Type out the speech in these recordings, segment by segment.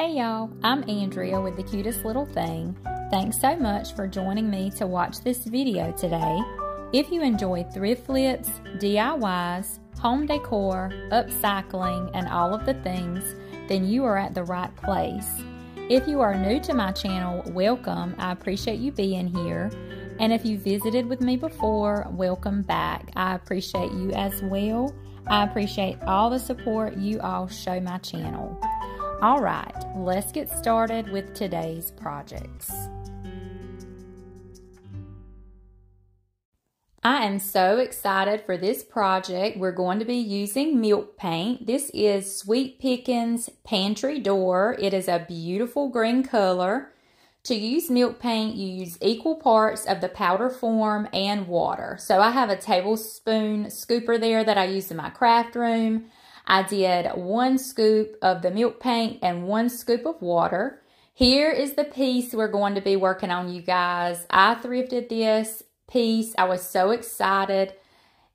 Hey y'all, I'm Andrea with The Cutest Little Thing. Thanks so much for joining me to watch this video today. If you enjoy thrift flips, DIYs, home decor, upcycling, and all of the things, then you are at the right place. If you are new to my channel, welcome. I appreciate you being here. And if you visited with me before, welcome back. I appreciate you as well. I appreciate all the support you all show my channel. All right, let's get started with today's projects. I am so excited for this project. We're going to be using milk paint. This is Sweet Pickins Pantry Door. It is a beautiful green color. To use milk paint, you use equal parts of the powder form and water. So I have a tablespoon scooper there that I use in my craft room. I did one scoop of the milk paint and one scoop of water. Here is the piece we're going to be working on, you guys. I thrifted this piece. I was so excited.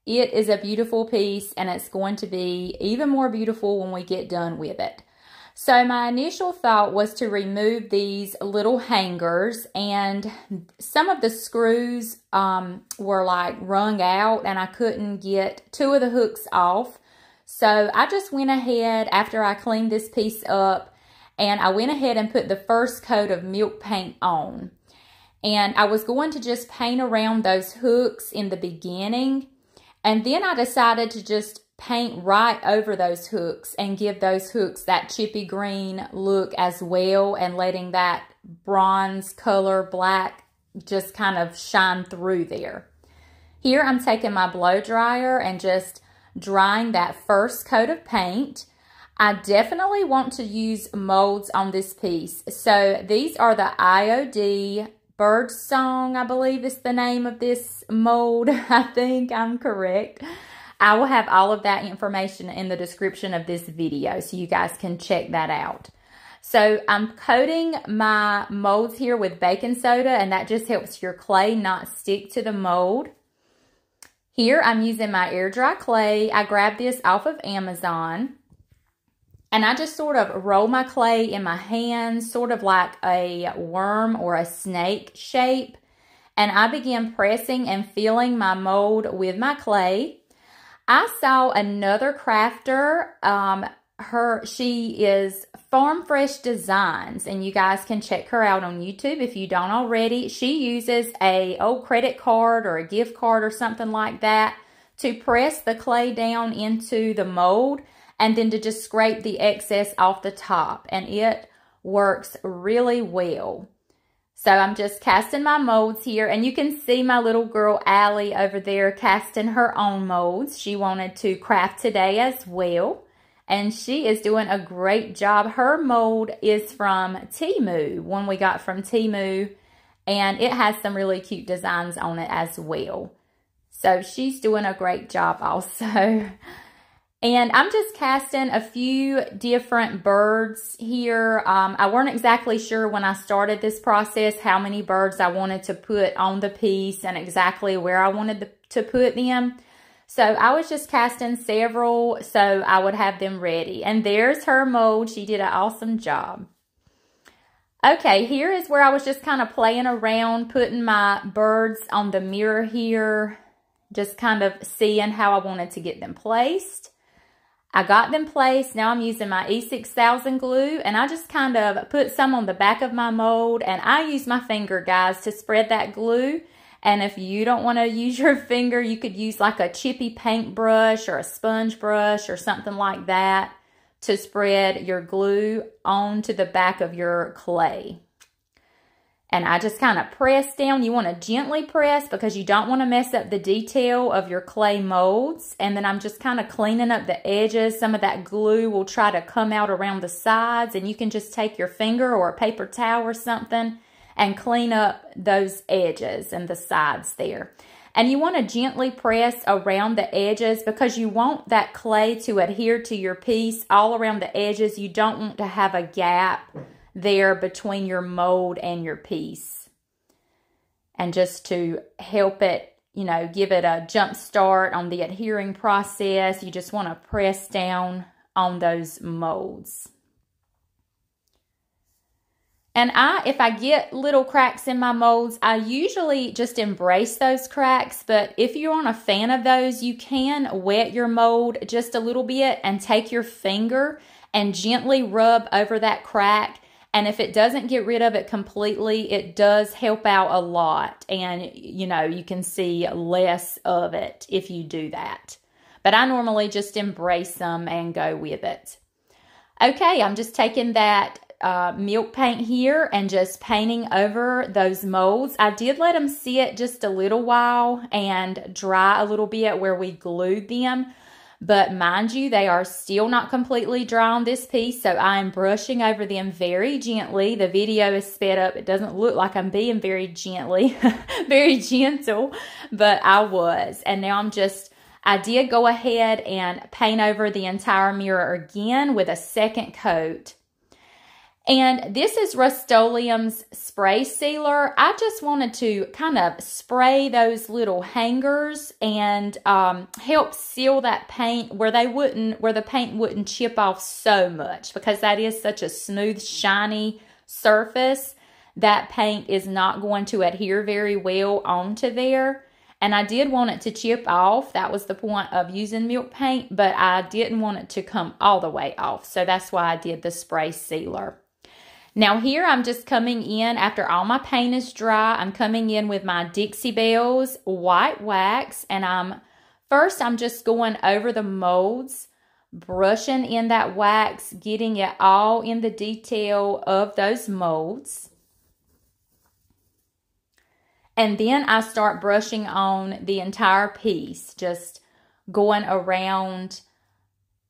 It is a beautiful piece and it's going to be even more beautiful when we get done with it. So my initial thought was to remove these little hangers and some of the screws um, were like wrung out and I couldn't get two of the hooks off. So I just went ahead after I cleaned this piece up and I went ahead and put the first coat of milk paint on. And I was going to just paint around those hooks in the beginning. And then I decided to just paint right over those hooks and give those hooks that chippy green look as well and letting that bronze color black just kind of shine through there. Here I'm taking my blow dryer and just drying that first coat of paint. I definitely want to use molds on this piece. So these are the IOD Bird Song, I believe is the name of this mold. I think I'm correct. I will have all of that information in the description of this video so you guys can check that out. So I'm coating my molds here with baking soda and that just helps your clay not stick to the mold. Here I'm using my air dry clay. I grabbed this off of Amazon. And I just sort of roll my clay in my hands, sort of like a worm or a snake shape. And I begin pressing and filling my mold with my clay. I saw another crafter, um, her, she is Farm Fresh Designs, and you guys can check her out on YouTube if you don't already. She uses a old credit card or a gift card or something like that to press the clay down into the mold and then to just scrape the excess off the top. And it works really well. So I'm just casting my molds here. And you can see my little girl, Allie, over there casting her own molds. She wanted to craft today as well and she is doing a great job. Her mold is from Temu, one we got from Temu, and it has some really cute designs on it as well. So she's doing a great job also. And I'm just casting a few different birds here. Um, I weren't exactly sure when I started this process how many birds I wanted to put on the piece and exactly where I wanted to put them. So I was just casting several so I would have them ready. And there's her mold. She did an awesome job. Okay, here is where I was just kind of playing around, putting my birds on the mirror here, just kind of seeing how I wanted to get them placed. I got them placed. Now I'm using my E6000 glue and I just kind of put some on the back of my mold and I use my finger, guys, to spread that glue and if you don't want to use your finger, you could use like a chippy paintbrush or a sponge brush or something like that to spread your glue onto the back of your clay. And I just kind of press down. You want to gently press because you don't want to mess up the detail of your clay molds. And then I'm just kind of cleaning up the edges. Some of that glue will try to come out around the sides. And you can just take your finger or a paper towel or something and clean up those edges and the sides there. And you want to gently press around the edges because you want that clay to adhere to your piece all around the edges. You don't want to have a gap there between your mold and your piece. And just to help it, you know, give it a jump start on the adhering process, you just want to press down on those molds. And I, if I get little cracks in my molds, I usually just embrace those cracks. But if you're not a fan of those, you can wet your mold just a little bit and take your finger and gently rub over that crack. And if it doesn't get rid of it completely, it does help out a lot. And, you know, you can see less of it if you do that. But I normally just embrace them and go with it. Okay, I'm just taking that uh, milk paint here and just painting over those molds. I did let them sit just a little while and dry a little bit where we glued them. But mind you, they are still not completely dry on this piece, so I am brushing over them very gently. The video is sped up. It doesn't look like I'm being very gently, very gentle, but I was. And now I'm just I did go ahead and paint over the entire mirror again with a second coat. And this is Rust-Oleum's spray sealer. I just wanted to kind of spray those little hangers and um, help seal that paint where they wouldn't, where the paint wouldn't chip off so much because that is such a smooth, shiny surface. That paint is not going to adhere very well onto there. And I did want it to chip off. That was the point of using milk paint, but I didn't want it to come all the way off. So that's why I did the spray sealer. Now here I'm just coming in after all my paint is dry. I'm coming in with my Dixie Belle's white wax and I'm first I'm just going over the molds, brushing in that wax, getting it all in the detail of those molds. And then I start brushing on the entire piece, just going around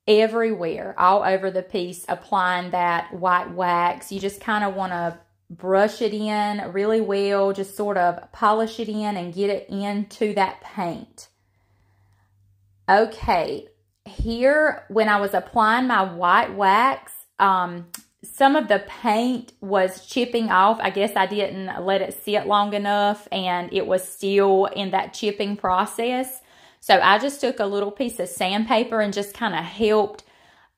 everywhere, all over the piece, applying that white wax. You just kind of want to brush it in really well, just sort of polish it in and get it into that paint. Okay, here when I was applying my white wax, um, some of the paint was chipping off. I guess I didn't let it sit long enough and it was still in that chipping process. So I just took a little piece of sandpaper and just kind of helped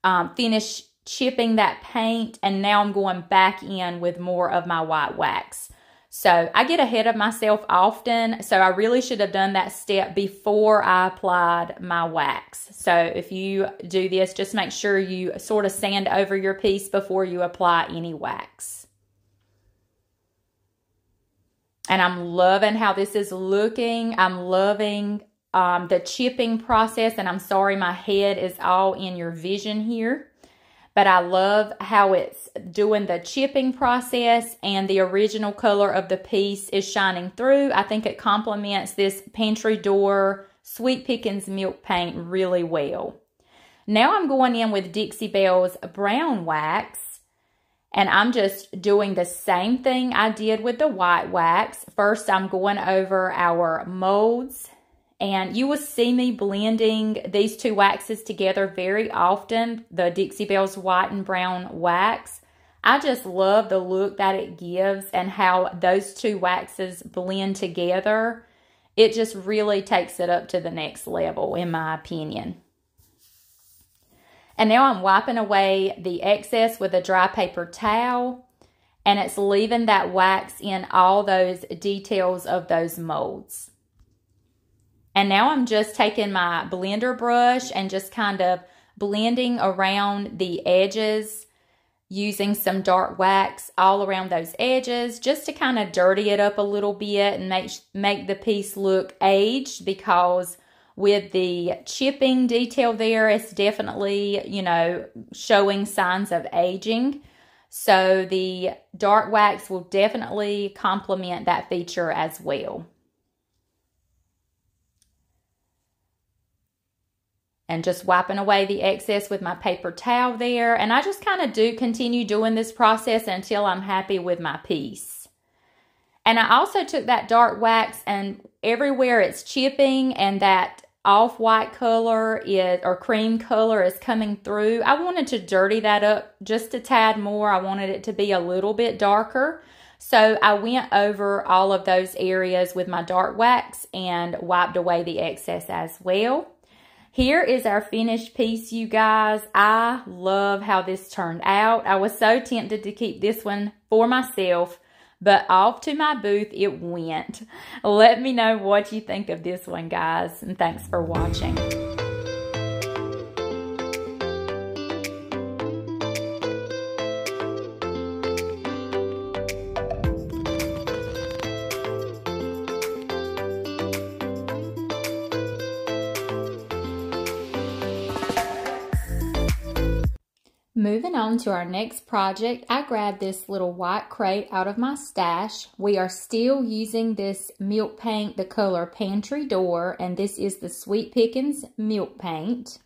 um, finish chipping that paint. And now I'm going back in with more of my white wax. So I get ahead of myself often. So I really should have done that step before I applied my wax. So if you do this, just make sure you sort of sand over your piece before you apply any wax. And I'm loving how this is looking. I'm loving um, the chipping process. And I'm sorry my head is all in your vision here but I love how it's doing the chipping process and the original color of the piece is shining through. I think it complements this pantry door Sweet Pickins milk paint really well. Now I'm going in with Dixie Belle's brown wax and I'm just doing the same thing I did with the white wax. First, I'm going over our molds and you will see me blending these two waxes together very often, the Dixie Belle's white and brown wax. I just love the look that it gives and how those two waxes blend together. It just really takes it up to the next level, in my opinion. And now I'm wiping away the excess with a dry paper towel. And it's leaving that wax in all those details of those molds. And now I'm just taking my blender brush and just kind of blending around the edges using some dark wax all around those edges just to kind of dirty it up a little bit and make, make the piece look aged because with the chipping detail there, it's definitely, you know, showing signs of aging. So the dark wax will definitely complement that feature as well. And just wiping away the excess with my paper towel there. And I just kind of do continue doing this process until I'm happy with my piece. And I also took that dark wax and everywhere it's chipping and that off-white color is or cream color is coming through. I wanted to dirty that up just a tad more. I wanted it to be a little bit darker. So I went over all of those areas with my dark wax and wiped away the excess as well. Here is our finished piece, you guys. I love how this turned out. I was so tempted to keep this one for myself, but off to my booth it went. Let me know what you think of this one, guys, and thanks for watching. Moving on to our next project, I grabbed this little white crate out of my stash. We are still using this milk paint, the color Pantry Door, and this is the Sweet Pickins milk paint.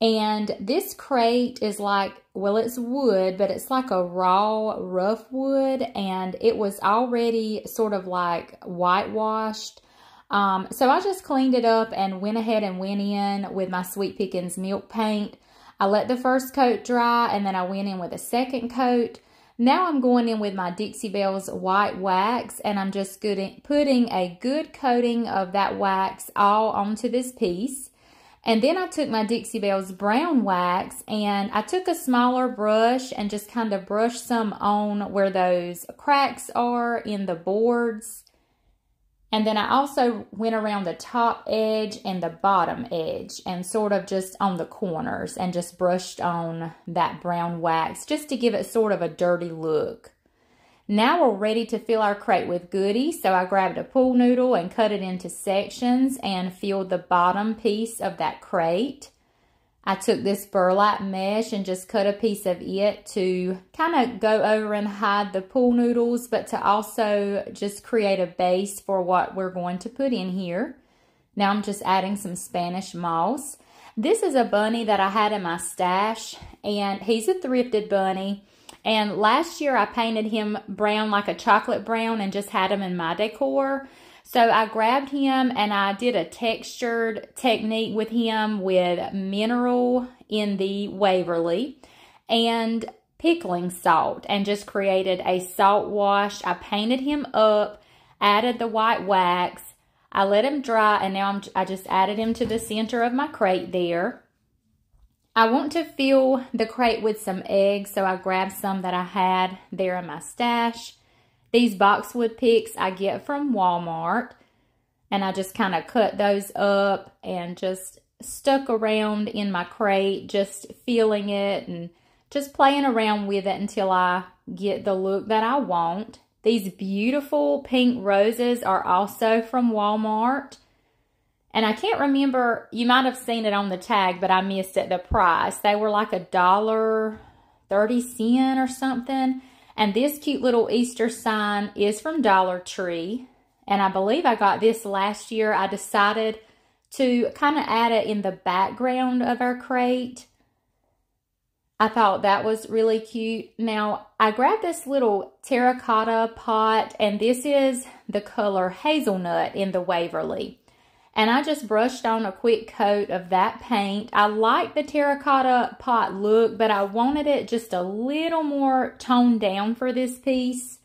And this crate is like, well, it's wood, but it's like a raw, rough wood, and it was already sort of like whitewashed. Um, so I just cleaned it up and went ahead and went in with my Sweet Pickins milk paint. I let the first coat dry and then I went in with a second coat. Now I'm going in with my Dixie Belle's white wax and I'm just good, putting a good coating of that wax all onto this piece. And then I took my Dixie Belle's brown wax and I took a smaller brush and just kind of brushed some on where those cracks are in the boards. And then I also went around the top edge and the bottom edge and sort of just on the corners and just brushed on that brown wax just to give it sort of a dirty look. Now we're ready to fill our crate with goodies. So I grabbed a pool noodle and cut it into sections and filled the bottom piece of that crate. I took this burlap mesh and just cut a piece of it to kind of go over and hide the pool noodles, but to also just create a base for what we're going to put in here. Now I'm just adding some Spanish moss. This is a bunny that I had in my stash, and he's a thrifted bunny. And last year I painted him brown like a chocolate brown and just had him in my decor. So I grabbed him and I did a textured technique with him with mineral in the Waverly and pickling salt and just created a salt wash. I painted him up, added the white wax. I let him dry and now I'm, I just added him to the center of my crate there. I want to fill the crate with some eggs, so I grabbed some that I had there in my stash. These boxwood picks I get from Walmart. And I just kind of cut those up and just stuck around in my crate, just feeling it and just playing around with it until I get the look that I want. These beautiful pink roses are also from Walmart. And I can't remember, you might have seen it on the tag, but I missed it, the price. They were like a dollar 30 cent or something. And this cute little Easter sign is from Dollar Tree. And I believe I got this last year. I decided to kind of add it in the background of our crate. I thought that was really cute. Now, I grabbed this little terracotta pot, and this is the color hazelnut in the Waverly. And I just brushed on a quick coat of that paint. I like the terracotta pot look, but I wanted it just a little more toned down for this piece.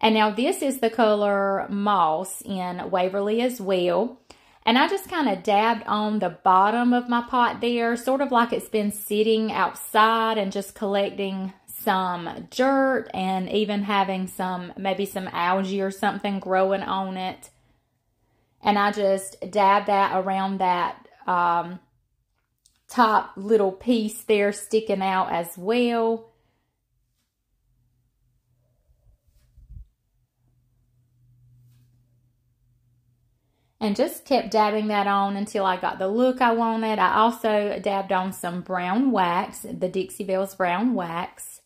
And now this is the color Moss in Waverly as well. And I just kind of dabbed on the bottom of my pot there, sort of like it's been sitting outside and just collecting some dirt and even having some, maybe some algae or something growing on it and I just dab that around that um, top little piece there sticking out as well. And just kept dabbing that on until I got the look I wanted. I also dabbed on some brown wax, the Dixie Belle's brown wax.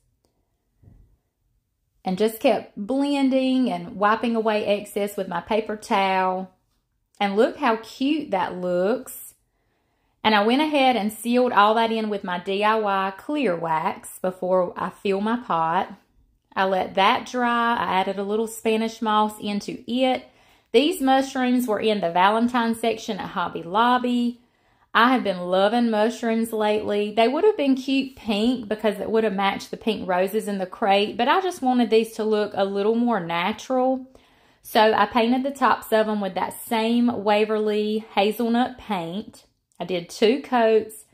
And just kept blending and wiping away excess with my paper towel. And look how cute that looks. And I went ahead and sealed all that in with my DIY clear wax before I fill my pot. I let that dry. I added a little Spanish moss into it. These mushrooms were in the Valentine section at Hobby Lobby. I have been loving mushrooms lately. They would have been cute pink because it would have matched the pink roses in the crate, but I just wanted these to look a little more natural. So I painted the tops of them with that same Waverly hazelnut paint. I did two coats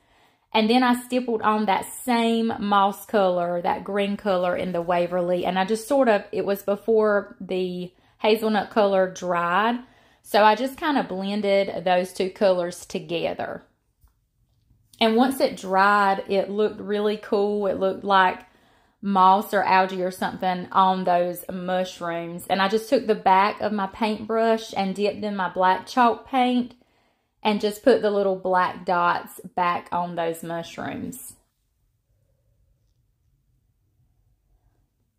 and then I stippled on that same moss color, that green color in the Waverly. And I just sort of, it was before the hazelnut color dried. So I just kind of blended those two colors together. And once it dried, it looked really cool. It looked like moss or algae or something on those mushrooms. And I just took the back of my paintbrush and dipped in my black chalk paint and just put the little black dots back on those mushrooms.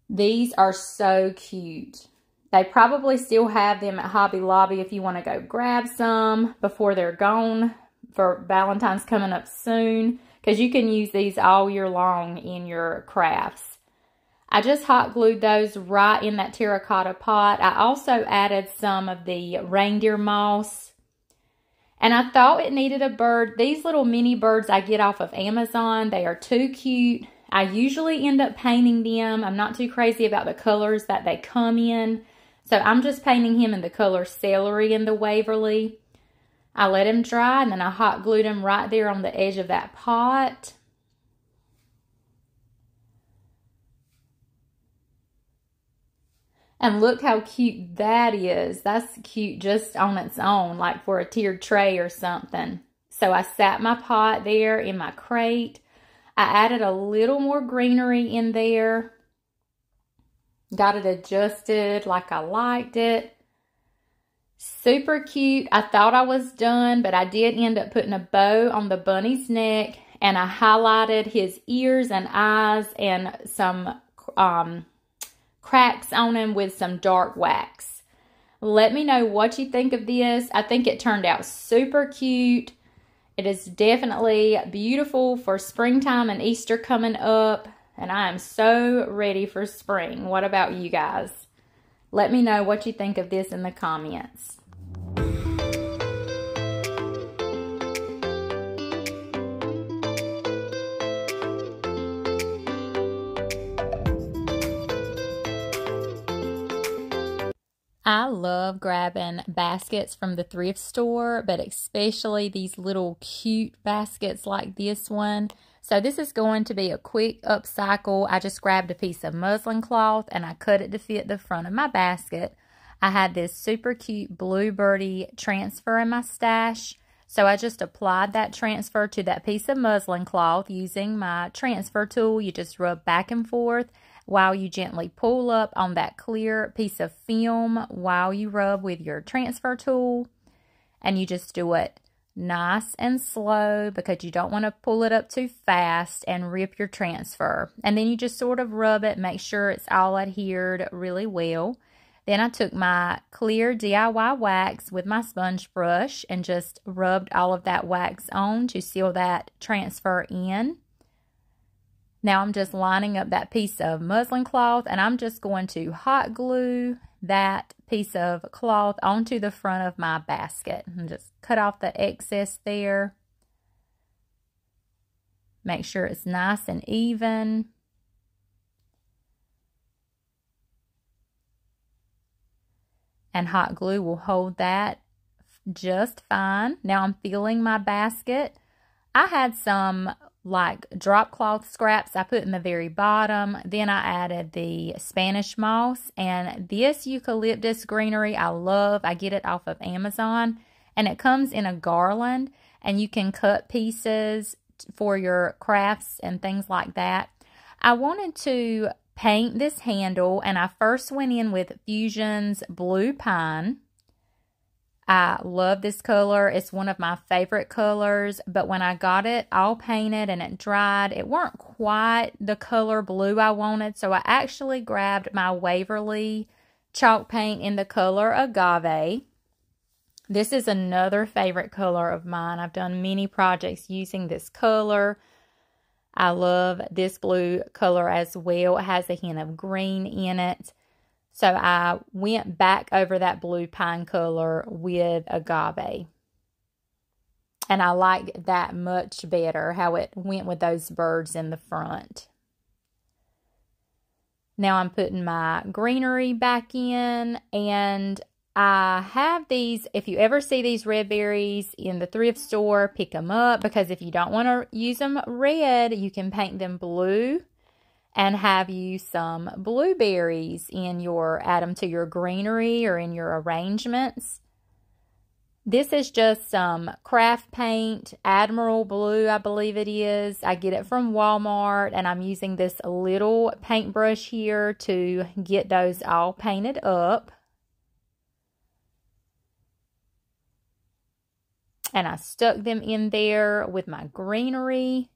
These are so cute. They probably still have them at Hobby Lobby if you want to go grab some before they're gone for Valentine's coming up soon because you can use these all year long in your crafts. I just hot glued those right in that terracotta pot. I also added some of the reindeer moss and I thought it needed a bird. These little mini birds I get off of Amazon, they are too cute. I usually end up painting them. I'm not too crazy about the colors that they come in. So I'm just painting him in the color celery in the Waverly. I let him dry and then I hot glued him right there on the edge of that pot. And look how cute that is. That's cute just on its own, like for a tiered tray or something. So I sat my pot there in my crate. I added a little more greenery in there. Got it adjusted like I liked it. Super cute. I thought I was done, but I did end up putting a bow on the bunny's neck and I highlighted his ears and eyes and some um, cracks on them with some dark wax. Let me know what you think of this. I think it turned out super cute. It is definitely beautiful for springtime and Easter coming up. And I am so ready for spring. What about you guys? Let me know what you think of this in the comments. I love grabbing baskets from the thrift store, but especially these little cute baskets like this one. So this is going to be a quick upcycle. I just grabbed a piece of muslin cloth and I cut it to fit the front of my basket. I had this super cute blue birdie transfer in my stash. So I just applied that transfer to that piece of muslin cloth using my transfer tool. You just rub back and forth while you gently pull up on that clear piece of film while you rub with your transfer tool. And you just do it nice and slow because you don't want to pull it up too fast and rip your transfer. And then you just sort of rub it, make sure it's all adhered really well. Then I took my clear DIY wax with my sponge brush and just rubbed all of that wax on to seal that transfer in. Now I'm just lining up that piece of muslin cloth and I'm just going to hot glue that piece of cloth onto the front of my basket and just cut off the excess there. Make sure it's nice and even. And hot glue will hold that just fine. Now I'm filling my basket. I had some like drop cloth scraps I put in the very bottom. Then I added the Spanish moss and this eucalyptus greenery I love. I get it off of Amazon and it comes in a garland and you can cut pieces for your crafts and things like that. I wanted to paint this handle and I first went in with Fusion's Blue Pine I love this color. It's one of my favorite colors, but when I got it all painted and it dried, it weren't quite the color blue I wanted, so I actually grabbed my Waverly chalk paint in the color Agave. This is another favorite color of mine. I've done many projects using this color. I love this blue color as well. It has a hint of green in it. So I went back over that blue pine color with agave. And I like that much better, how it went with those birds in the front. Now I'm putting my greenery back in and I have these, if you ever see these red berries in the thrift store, pick them up because if you don't want to use them red, you can paint them blue and have you some blueberries in your, add them to your greenery or in your arrangements. This is just some craft paint, Admiral Blue, I believe it is. I get it from Walmart, and I'm using this little paintbrush here to get those all painted up. and I stuck them in there with my greenery.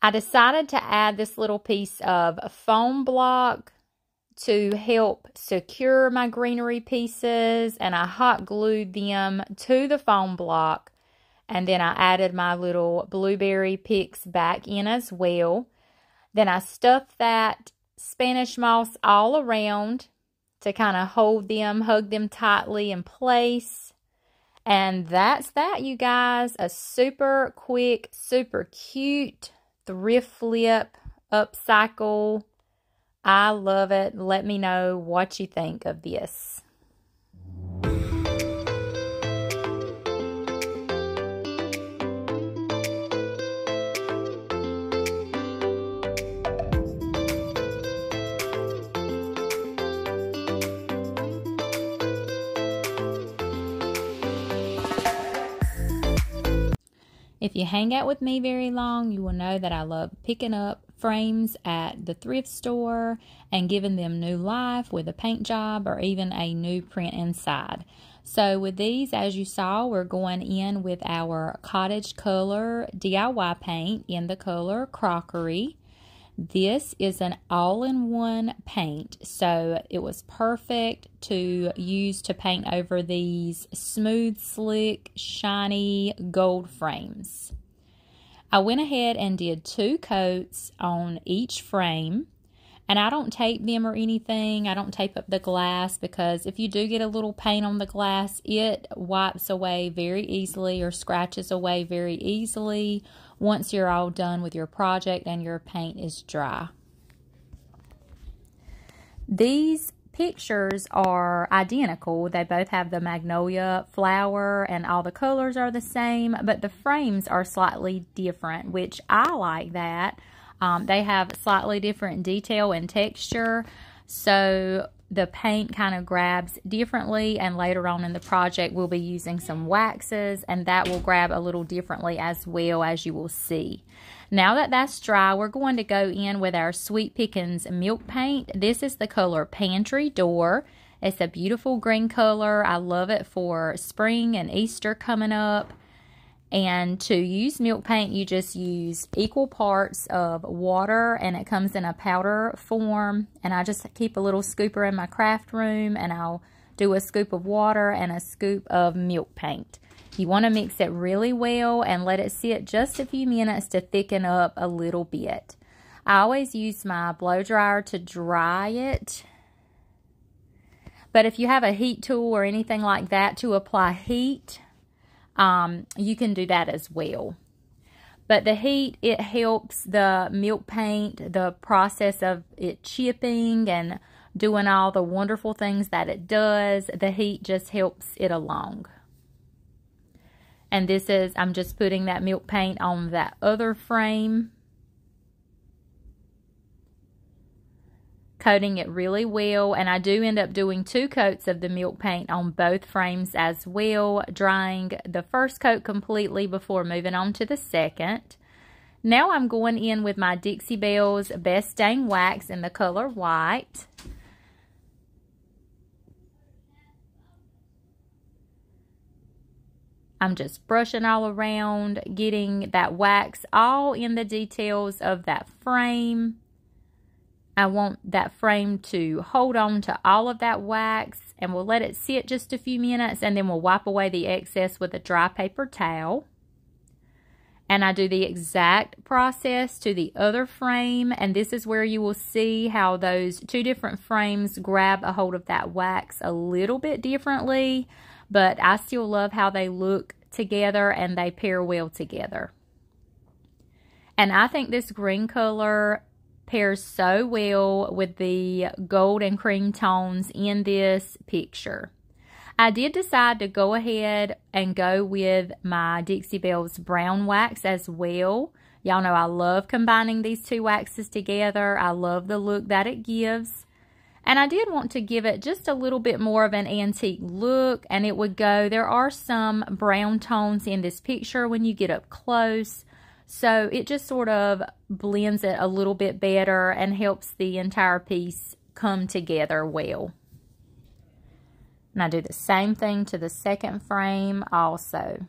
I decided to add this little piece of foam block to help secure my greenery pieces and I hot glued them to the foam block and then I added my little blueberry picks back in as well. Then I stuffed that Spanish moss all around to kind of hold them, hug them tightly in place. And that's that, you guys. A super quick, super cute thrift flip upcycle. I love it. Let me know what you think of this. If you hang out with me very long, you will know that I love picking up frames at the thrift store and giving them new life with a paint job or even a new print inside. So with these, as you saw, we're going in with our Cottage Color DIY paint in the color Crockery. This is an all-in-one paint, so it was perfect to use to paint over these smooth, slick, shiny gold frames. I went ahead and did two coats on each frame. And I don't tape them or anything. I don't tape up the glass because if you do get a little paint on the glass, it wipes away very easily or scratches away very easily once you're all done with your project and your paint is dry. These pictures are identical. They both have the magnolia flower and all the colors are the same, but the frames are slightly different, which I like that. Um, they have slightly different detail and texture. So the paint kind of grabs differently and later on in the project we'll be using some waxes and that will grab a little differently as well as you will see. Now that that's dry, we're going to go in with our Sweet Pickins milk paint. This is the color Pantry Door. It's a beautiful green color. I love it for spring and Easter coming up. And to use milk paint, you just use equal parts of water and it comes in a powder form. And I just keep a little scooper in my craft room and I'll do a scoop of water and a scoop of milk paint. You want to mix it really well and let it sit just a few minutes to thicken up a little bit. I always use my blow dryer to dry it. But if you have a heat tool or anything like that to apply heat, um, you can do that as well. But the heat, it helps the milk paint, the process of it chipping and doing all the wonderful things that it does. The heat just helps it along. And this is, I'm just putting that milk paint on that other frame. Coating it really well and I do end up doing two coats of the milk paint on both frames as well drying the first coat completely before moving on to the second. Now I'm going in with my Dixie Belle's Best Dang Wax in the color white. I'm just brushing all around getting that wax all in the details of that frame I want that frame to hold on to all of that wax and we'll let it sit just a few minutes and then we'll wipe away the excess with a dry paper towel. And I do the exact process to the other frame and this is where you will see how those two different frames grab a hold of that wax a little bit differently but I still love how they look together and they pair well together. And I think this green color pairs so well with the gold and cream tones in this picture. I did decide to go ahead and go with my Dixie Belle's brown wax as well. Y'all know I love combining these two waxes together. I love the look that it gives. And I did want to give it just a little bit more of an antique look and it would go, there are some brown tones in this picture when you get up close. So it just sort of blends it a little bit better and helps the entire piece come together well. And I do the same thing to the second frame also.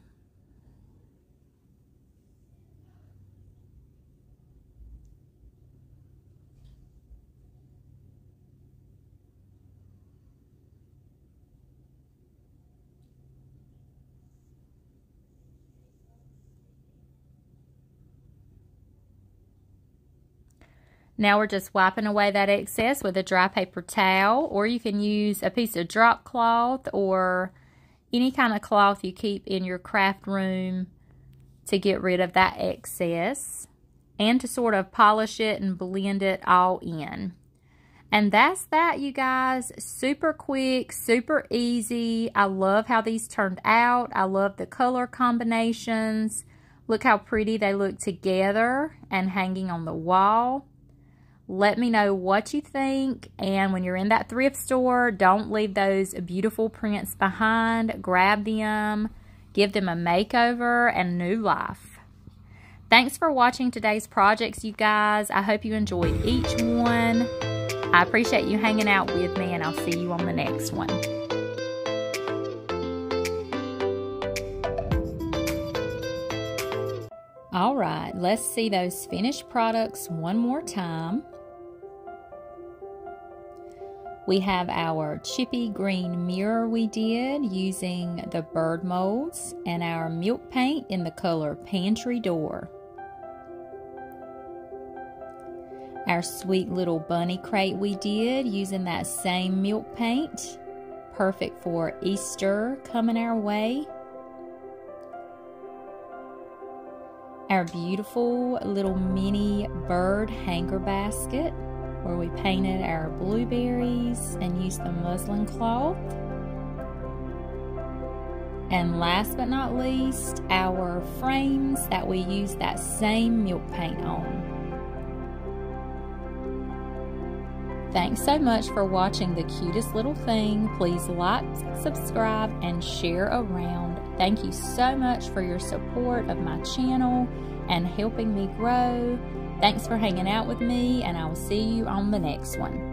Now we're just wiping away that excess with a dry paper towel or you can use a piece of drop cloth or any kind of cloth you keep in your craft room to get rid of that excess and to sort of polish it and blend it all in. And that's that, you guys. Super quick, super easy. I love how these turned out. I love the color combinations. Look how pretty they look together and hanging on the wall. Let me know what you think. And when you're in that thrift store, don't leave those beautiful prints behind. Grab them, give them a makeover and new life. Thanks for watching today's projects, you guys. I hope you enjoyed each one. I appreciate you hanging out with me, and I'll see you on the next one. All right, let's see those finished products one more time. We have our chippy green mirror we did using the bird molds and our milk paint in the color Pantry Door. Our sweet little bunny crate we did using that same milk paint. Perfect for Easter coming our way. Our beautiful little mini bird hanger basket where we painted our blueberries and used the muslin cloth. And last but not least, our frames that we used that same milk paint on. Thanks so much for watching the cutest little thing. Please like, subscribe, and share around. Thank you so much for your support of my channel and helping me grow. Thanks for hanging out with me, and I will see you on the next one.